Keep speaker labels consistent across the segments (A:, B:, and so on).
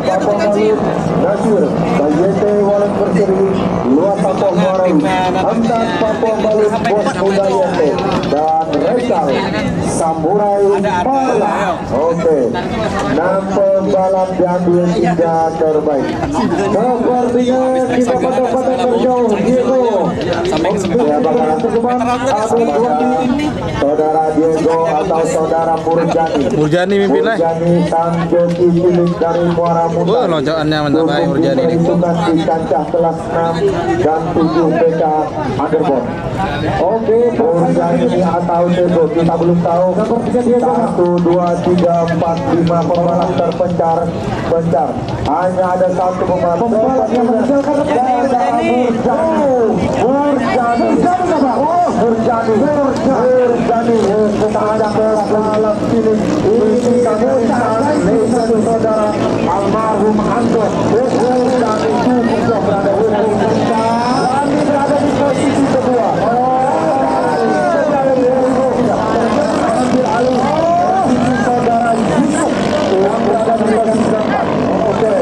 A: Papa Mami Nasir, Valiente Walet Berseri, Luas Papua Muara, Hamdan Papua Balik Bos dan Rekal Samurai Parla. Oke, enam pembalap diambil tiga terbaik. Kita pada-pada terjauh, Diego. Ya, bakalan tim. Saudara Diego atau saudara Murjani.
B: Murjani mimpin lah.
A: Murjani cilik dari Muara Muntah.
B: Wah, loncakannya mantap baik Murjani ini.
A: Kancah kelas 6 dan 7 PK underbone. Oke, Murjani atau Diego kita belum tahu. Satu, dua, tiga, empat, lima pembalap terpencar, pencar. Hanya ada satu pembalap. Pembalap yang meninggalkan Murjani. Murjani. Oh, Murjani. Murjani. Kita ada pembalap cilik. Ini kami saudara almarhum Anto. Murjani cukup berada di posisi Rani berada di posisi kedua. Ambil alih posisi saudara Yusuf yang berada di posisi keempat. Oke,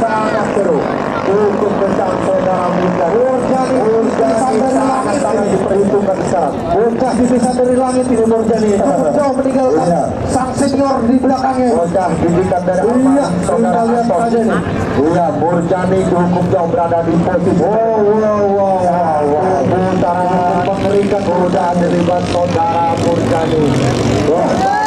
A: sangat seru. Cukup kencang saudara Murjani. Murjani, Murjani sangat sangat diperhitungkan sekarang. Bocah bisa dari langit ini Murjani. Jauh meninggalkan sang senior di belakangnya. Bocah didikan dari iya, saudara lihat saja nih. Iya, Murjani cukup jauh berada di posisi. Wow, wow, wow, wow, wow. Putaran mengerikan terlibat saudara Murjani. Wah.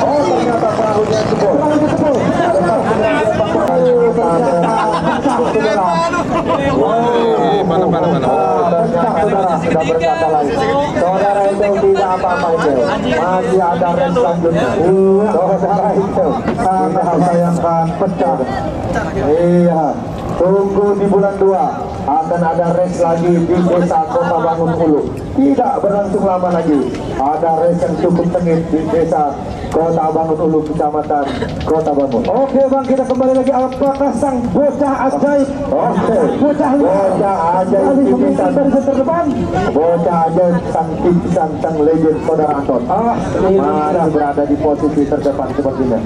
A: Oh, ternyata perahunya jebol.
B: Eh, mana mana mana.
A: Saudara sudah berkata lagi. Saudara itu tidak apa-apa itu. Masih ada rem selanjutnya. Saudara itu sangat sayangkan pecah. Iya. Tunggu di bulan 2 akan ada race lagi di desa Kota Bangun Hulu. Tidak berlangsung lama lagi. Ada race yang cukup sengit di desa Kota Bangun Hulu, Kecamatan Kota Bangun. Oke bang, kita kembali lagi. Apakah sang bocah ajaib? Oke. Bocah bocah ajaib di desa dari terdepan. Bocah ajaib sang pingsan, sang legend saudara Anton. Ah, masih berada di posisi terdepan sepertinya.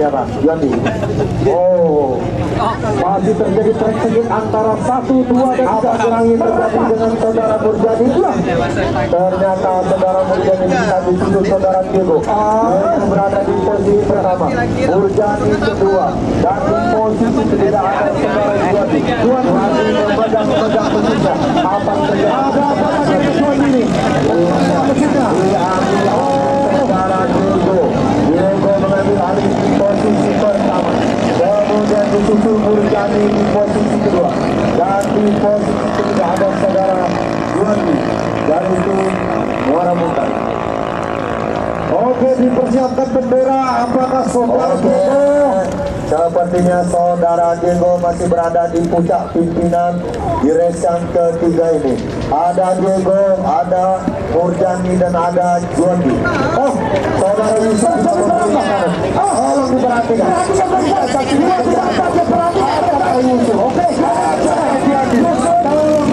A: Siapa? Yoni. Oh, masih terjadi trek sengit antara satu, dua, dan tiga. Ingin terjadi dengan saudara Murjani? Itulah. Ternyata saudara Murjani bisa dituntut saudara Diego. Yang berada di posisi pertama. Murjani kedua. Dan di posisi ketiga ada saudara. Juwadi masih memegang-memegang posisinya. Apa terjadi? Ada apa dengan Juwadi ini? Posisinya. Diambil oleh saudara Diego. Diego mengambil alih di posisi pertama. Kemudian disusul Murjani di posisi kedua. Dan di posisi ketiga ada saudara Juwadi. Dan itu Muara Muntai. Oke, dipersiapkan bendera. Apakah saudara Diego? Sepertinya saudara Diego masih berada di puncak pimpinan di race yang ketiga ini. Ada Diego, ada Murjani dan ada Juandi. Oh, saudara Yusuf. Oh, tolong diperhatikan. Saudara Yusuf, oke. Hati-hati. Tolong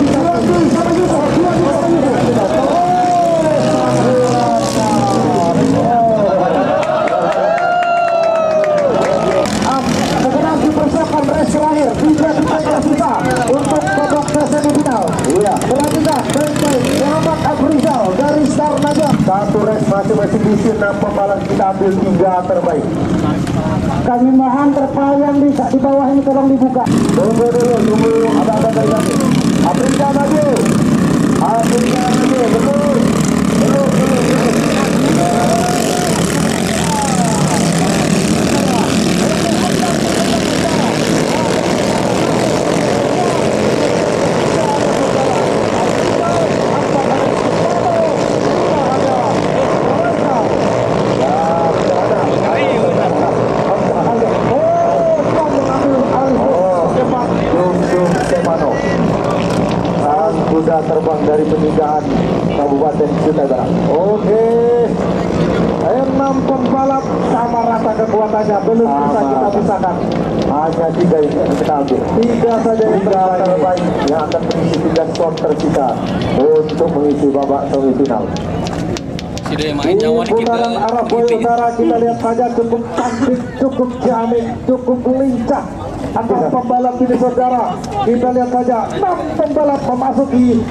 A: Sekarang dipersiapkan race terakhir tiga tiga kita untuk babak ke semifinal. Iya. Selanjutnya Benteng Muhammad Afrizal dari Star Najam. Satu race masing-masing di sini enam pembalap kita ambil tiga terbaik. Kami mohon terpal yang bisa di bawah ini tolong dibuka. Tunggu dulu, tunggu ada ada dari kami. Afrizal maju. Afrizal maju, betul. Belum, belum, belum. Oh, Jung Jung Stefano. Sang kuda Kutai Barat. Oke. Enam pembalap sama rata kekuatannya belum bisa kita pisahkan. Hanya tiga ini yang kita ambil. Tiga saja yang berjalan terbaik yang akan mengisi tiga slot tersisa untuk mengisi babak semifinal.
C: Sudah main nyawa
A: Di
C: kita.
A: putaran arah boy utara kita lihat saja cukup cantik, cukup jamin, cukup lincah. Antara pembalap ini saudara, kita lihat saja enam pembalap memasuki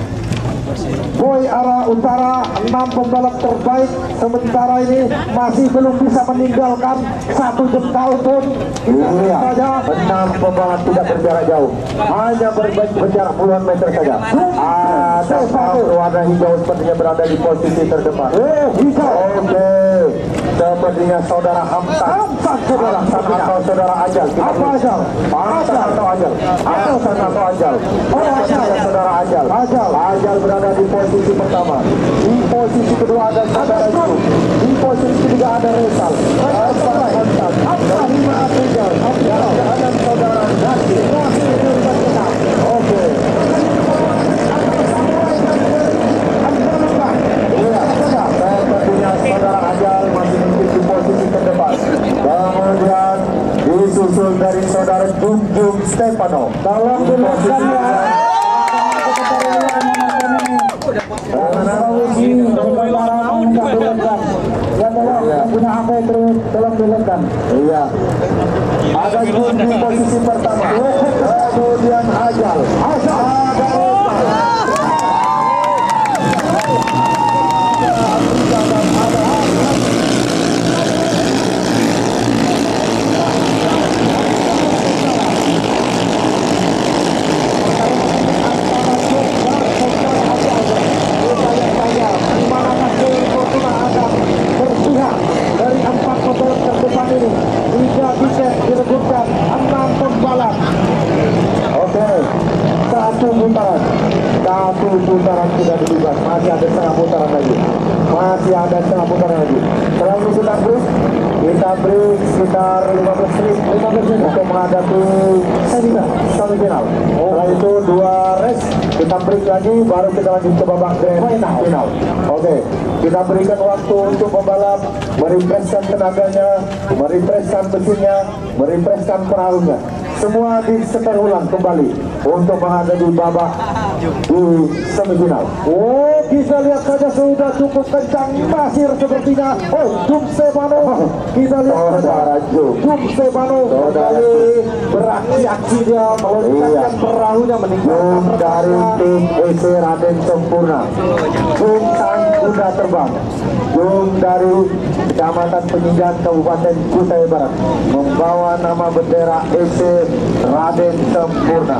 A: Boy arah utara, enam pembalap terbaik sementara ini masih belum bisa meninggalkan satu jengkal pun. Kita lihat saja enam pembalap tidak berjarak jauh, hanya berjarak puluhan meter saja. Ada satu warna hijau sepertinya berada di posisi terdepan. Oh, hijau. Oke. Sepertinya saudara Hamzah. Hamzah saudara atau saudara Ajal. Apa Ajal? Hamzah atau Ajal? Hamzah atau Ajal? Oh, Ajal. Saudara Ajal. Ajal. Ajal berada di posisi pertama. Di posisi kedua ada saudara itu. Di posisi ketiga ada Resal. Resal Hamzah. Hamzah lima Ajal. Hamzah ada saudara Nasir. Nasir itu kita. Oke. Iya, sepertinya saudara Ajal masih mengikuti posisi terdepan. Kemudian disusul dari saudara Jung Jung Stefano. Tolong jelaskan ya. Punya HP terus tolong dilekan. Iya. Ada di posisi pertama. Kemudian Ajal. Ajal. Ada berpihak dari empat pembalap terdepan ini tiga tiket direbutkan enam pembalap oke satu putaran. Satu putaran sudah dibebas masih ada setengah putaran lagi. Masih ada setengah putaran lagi. Ini kita break. Kita break sekitar 15 menit. 15 menit. Untuk menghadapi semifinal semifinal. Setelah itu dua race. Kita break lagi baru kita lanjut ke babak grand final. oke. Kita berikan waktu untuk pembalap merefreshkan tenaganya merefreshkan mesinnya merefreshkan perahunya semua disetel ulang kembali untuk menghadapi babak di semifinal. Oh, kita lihat saja sudah cukup kencang Nasir sepertinya. Oh, Jum Stefano. Kita lihat saja Jum Stefano kembali beraksi-aksi dia meloncat perahunya meninggalkan dari tim EC Raden Sempurna. Jum kuda terbang. Dari Kecamatan Penyinggan Kabupaten Kutai Barat membawa nama bendera EC Raden Sempurna.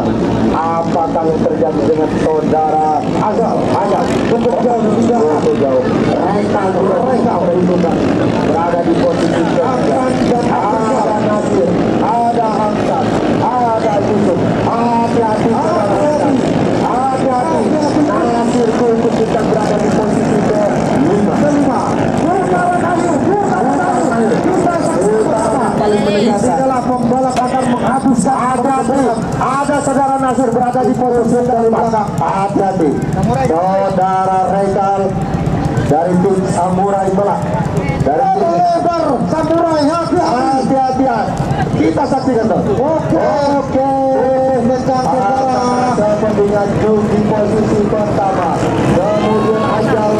A: Apakah yang terjadi dengan saudara Azal? Azal cukup jauh jauh. Perhitungan berada di posisi ketiga. Ada Nasir, ada Hamzah, ada Yusuf. Hati-hati. Hati-hati. Nasir berada di posisi kelima. Kelima. Utara Nasir, Utara Nasir. Kita utama paling menegakkan. Setelah pembalap akan menghabiskan ada ada berada di posisi kelima. Hati-hati. Saudara Rekal dari tim Samurai Belak. Dari tim lebar Samurai hati-hati. Kita saksikan tuh. Oke. Oke. Kepentingan Jung di posisi pertama. Kemudian Ajal